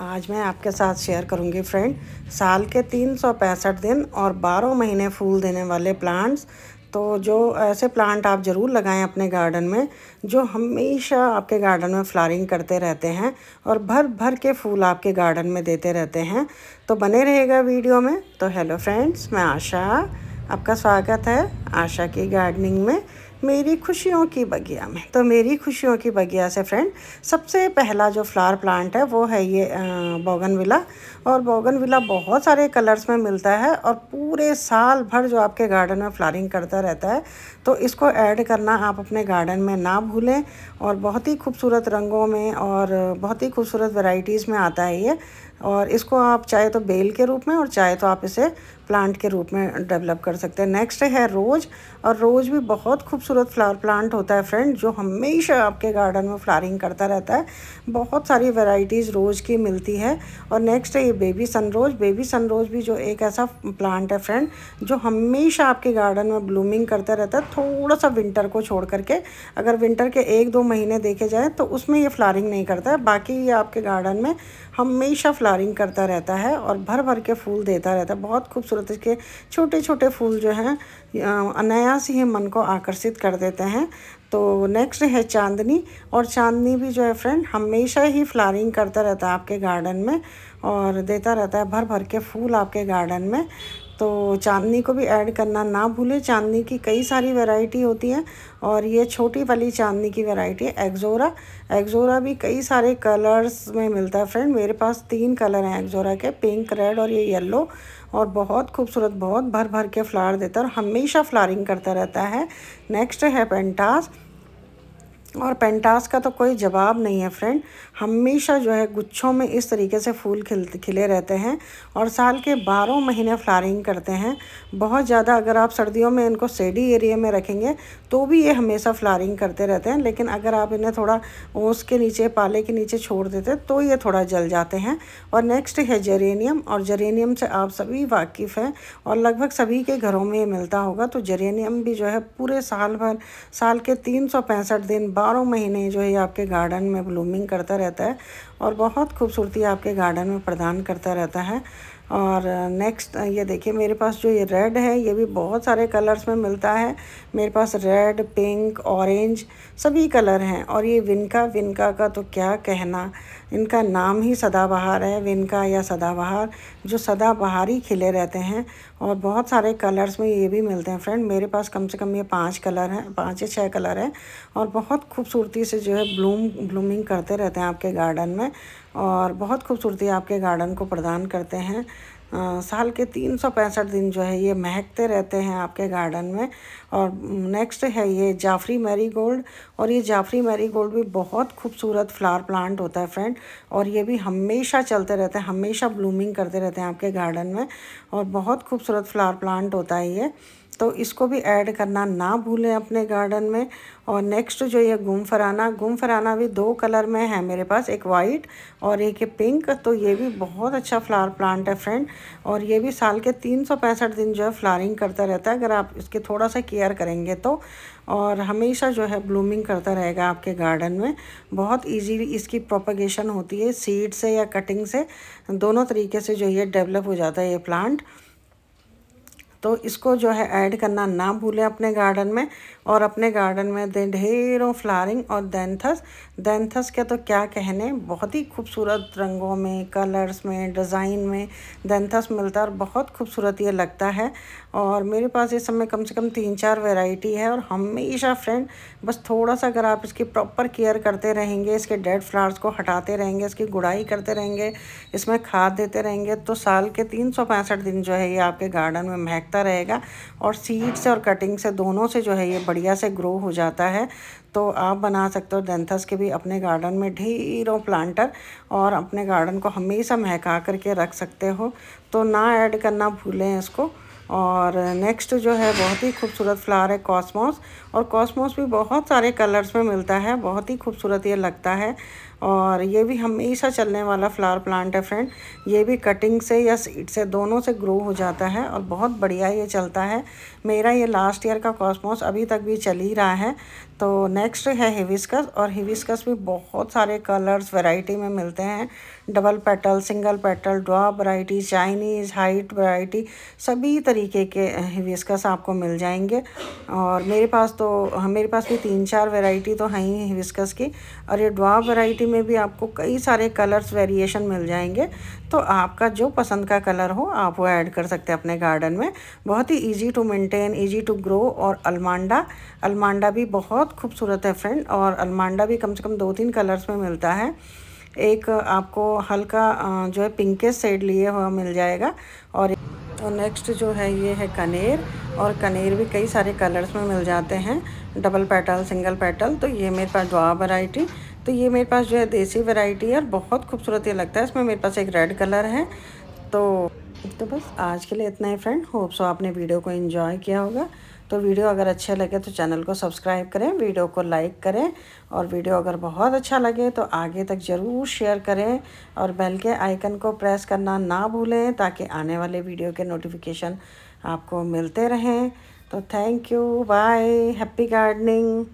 आज मैं आपके साथ शेयर करूँगी फ्रेंड साल के तीन सौ पैंसठ दिन और बारह महीने फूल देने वाले प्लांट्स तो जो ऐसे प्लांट आप ज़रूर लगाएँ अपने गार्डन में, जो हमेशा आपके गार्डन में फ्लारिंग करते रहते हैं और भर भर के फूल आपके गार्डन में देते रहते हैं. तो बने रहेगा वीडियो में. तो हेलो फ्रेंड्स मैं आशा, आपका स्वागत है आशा की गार्डनिंग में. मेरी खुशियों की बगिया में। तो मेरी खुशियों की बगिया से फ्रेंड सबसे पहला जो फ्लावर प्लांट है, वो है ये बोगन विला। और बोगन विला बहुत सारे कलर्स में मिलता है और पूरे साल भर जो आपके गार्डन में फ्लारिंग करता रहता है तो इसको ऐड करना आप अपने गार्डन में ना भूलें। और बहुत ही खूबसूरत रंगों में और बहुत ही खूबसूरत वेराइटीज़ में आता है ये। और इसको आप चाहे तो बेल के रूप में और चाहे तो आप इसे प्लांट के रूप में डेवलप कर सकते हैं। नेक्स्ट है रोज़। और रोज़ भी बहुत खूबसूरत फ्लावर प्लांट होता है फ्रेंड, जो हमेशा आपके गार्डन में फ्लारिंग करता रहता है। बहुत सारी वेराइटीज़ रोज़ की मिलती है। और नेक्स्ट है ये बेबी सनरोज। बेबी सनरोज भी जो एक ऐसा प्लांट है फ्रेंड, जो हमेशा आपके गार्डन में ब्लूमिंग करता रहता है। थोड़ा सा विंटर को छोड़ करके, अगर विंटर के एक दो महीने देखे जाए तो उसमें ये फ्लारिंग नहीं करता है। बाकी ये आपके गार्डन में हमेशा फ्लारिंग करता रहता है और भर भर के फूल देता रहता है। बहुत खूबसूरत इसके छोटे छोटे फूल जो हैं अनायास ही मन को आकर्षित कर देते हैं। तो नेक्स्ट है चांदनी और चांदनी भी जो है फ्रेंड हमेशा ही फ्लारिंग करता रहता है आपके गार्डन में और देता रहता है भर भर के फूल आपके गार्डन में। तो चांदनी को भी ऐड करना ना भूलें। चांदनी की कई सारी वैरायटी होती हैं और ये छोटी वाली चांदनी की वैरायटी है एक्जोरा एक्जोरा भी कई सारे कलर्स में मिलता है फ्रेंड मेरे पास तीन कलर हैं एक्जोरा के पिंक रेड और ये येलो और बहुत खूबसूरत, बहुत भर भर के फ्लावर देता है और हमेशा फ्लारिंग करता रहता है। नेक्स्ट है पेंटास और पेंटास का तो कोई जवाब नहीं है फ्रेंड हमेशा जो है गुच्छों में इस तरीके से फूल खिल, खिले रहते हैं और साल के बारह महीने फ्लारिंग करते हैं। बहुत ज़्यादा अगर आप सर्दियों में इनको सेडी एरिया में रखेंगे तो भी ये हमेशा फ्लारिंग करते रहते हैं। लेकिन अगर आप इन्हें थोड़ा ओस के नीचे, पाले के नीचे छोड़ देते तो ये थोड़ा जल जाते हैं। और नेक्स्ट है जेरेनियम और जेरेनियम से आप सभी वाकिफ़ हैं और लगभग सभी के घरों में मिलता होगा। तो जेरेनियम भी जो है पूरे साल भर, साल के तीन सौ पैंसठ दिन बाद बारह महीने जो है आपके गार्डन में ब्लूमिंग करता रहता है और बहुत खूबसूरती आपके गार्डन में प्रदान करता रहता है। और नेक्स्ट ये देखिए, मेरे पास जो ये रेड है, ये भी बहुत सारे कलर्स में मिलता है। मेरे पास रेड पिंक ऑरेंज सभी कलर हैं। और ये विनका विनका का तो क्या कहना? इनका नाम ही सदाबहार है, विनका या सदाबहार, जो सदाबहार ही खिले रहते हैं। और बहुत सारे कलर्स में ये भी मिलते हैं। फ्रेंड मेरे पास कम से कम ये पाँच कलर हैं, पाँच या छः कलर हैं। और बहुत खूबसूरती से जो है ब्लूम ब्लूमिंग करते रहते हैं आपके गार्डन में। और बहुत खूबसूरती आपके गार्डन को प्रदान करते हैं। आ, साल के तीन सौ पैंसठ दिन जो है ये महकते रहते हैं आपके गार्डन में। और नेक्स्ट है ये जाफरी मैरी गोल्ड और ये जाफरी मैरी गोल्ड भी बहुत खूबसूरत फ्लावर प्लांट होता है फ्रेंड और ये भी हमेशा चलते रहते हैं हमेशा ब्लूमिंग करते रहते हैं आपके गार्डन में और बहुत खूबसूरत फ्लावर प्लांट होता है ये। तो इसको भी ऐड करना ना भूलें अपने गार्डन में। और नेक्स्ट जो ये गुम फराना गुम फराना भी दो कलर में है मेरे पास, एक वाइट और एक पिंक। तो ये भी बहुत अच्छा फ्लावर प्लांट है फ्रेंड। और ये भी साल के तीन सौ पैंसठ दिन जो है फ्लारिंग करता रहता है, अगर आप इसके थोड़ा सा केयर करेंगे तो। और हमेशा जो है ब्लूमिंग करता रहेगा आपके गार्डन में। बहुत ईजी इसकी प्रोपगेशन होती है, सीड से या कटिंग से। दोनों तरीके से जो ये डेवलप हो जाता है ये प्लांट। तो इसको जो है ऐड करना ना भूलें अपने गार्डन में और अपने गार्डन में दें ढेरों फ्लारिंग और दैंथस दैंथस के तो क्या कहने, बहुत ही खूबसूरत रंगों में कलर्स में डिज़ाइन में दैंथस मिलता है और बहुत खूबसूरत ये लगता है। और मेरे पास इस समय कम से कम तीन चार वेराइटी है और हमेशा फ्रेंड बस थोड़ा सा अगर आप इसकी प्रॉपर केयर करते रहेंगे, इसके डेड फ्लावर्स को हटाते रहेंगे, इसकी गुड़ाई करते रहेंगे, इसमें खाद देते रहेंगे तो साल के तीन सौ पैंसठ दिन जो है ये आपके गार्डन में महकता रहेगा और सीड से और कटिंग से दोनों से जो है ये बढ़िया से ग्रो हो जाता है। तो आप बना सकते हो डेंथस के भी अपने गार्डन में ढेरों प्लांटर और अपने गार्डन को हमेशा महका करके रख सकते हो। तो ना ऐड करना भूलें इसको। और नेक्स्ट जो है बहुत ही खूबसूरत फ्लावर है कॉस्मोस और कॉस्मोस भी बहुत सारे कलर्स में मिलता है, बहुत ही खूबसूरत ये लगता है। और ये भी हमेशा चलने वाला फ्लावर प्लांट है फ्रेंड ये भी कटिंग से या सीड से दोनों से ग्रो हो जाता है और बहुत बढ़िया ये चलता है. मेरा ये लास्ट ईयर का कॉस्मोस अभी तक भी चल ही रहा है. तो नेक्स्ट है हिविस्कस और हिविस्कस भी बहुत सारे कलर्स वैरायटी में मिलते हैं. Double petal single petal drop variety Chinese height variety सभी तरीके के हिविस्कस आपको मिल जाएँगे. और मेरे पास तो मेरे पास भी तीन चार वैरायटी तो हैं ही हिविस्कस की. और ये ड्रॉप वैरायटी में भी आपको कई सारे कलर्स वेरिएशन मिल जाएँगे। तो आपका जो पसंद का कलर हो, आप वो ऐड कर सकते हैं अपने गार्डन में। बहुत ही easy to maintain easy to grow और अलमांडा अलमांडा भी बहुत खूबसूरत है फ्रेंड और अलमांडा भी कम से कम दो तीन कलर्स में मिलता है। एक आपको हल्का जो है पिंकेज सेड लिए हुआ मिल जाएगा और और नेक्स्ट जो है ये है कनेर और कनेर भी कई सारे कलर्स में मिल जाते हैं। डबल पेटल सिंगल पेटल तो ये मेरे पास दुआ वैरायटी तो ये मेरे पास जो है देसी वैरायटी है और बहुत खूबसूरत ये लगता है। इसमें मेरे पास एक रेड कलर है। तो तो बस आज के लिए इतना ही फ्रेंड होप सो आपने वीडियो को एंजॉय किया होगा। तो वीडियो अगर अच्छे लगे तो चैनल को सब्सक्राइब करें वीडियो को लाइक करें और वीडियो अगर बहुत अच्छा लगे तो आगे तक ज़रूर शेयर करें और बेल के आइकन को प्रेस करना ना भूलें ताकि आने वाले वीडियो के नोटिफिकेशन आपको मिलते रहें। तो thank you bye happy gardening